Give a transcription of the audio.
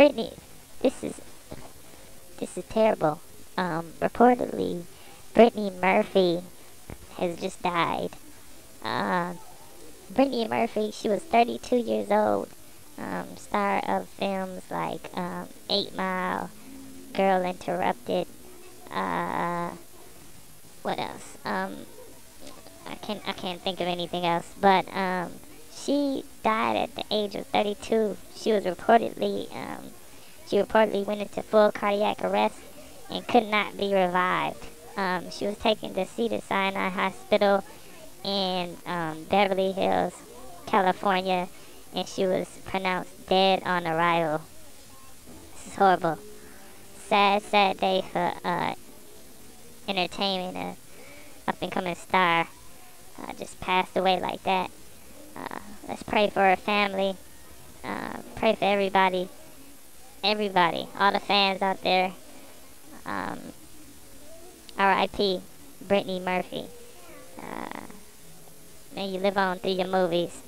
Brittany, this is this is terrible. Um, reportedly, Brittany Murphy has just died. Uh, Brittany Murphy, she was 32 years old. Um, star of films like um, Eight Mile, Girl Interrupted. Uh, what else? Um, I can't I can't think of anything else. But um, she died at the age of 32. She was reportedly um, she reportedly went into full cardiac arrest and could not be revived. Um, she was taken to Cedar Sinai Hospital in um, Beverly Hills, California, and she was pronounced dead on arrival. This is horrible. Sad, sad day for uh, entertainment. A up and coming star uh, just passed away like that. Uh, let's pray for her family. Uh, pray for everybody. Everybody, all the fans out there. Um, R.I.P. Brittany Murphy. Uh, may you live on through your movies.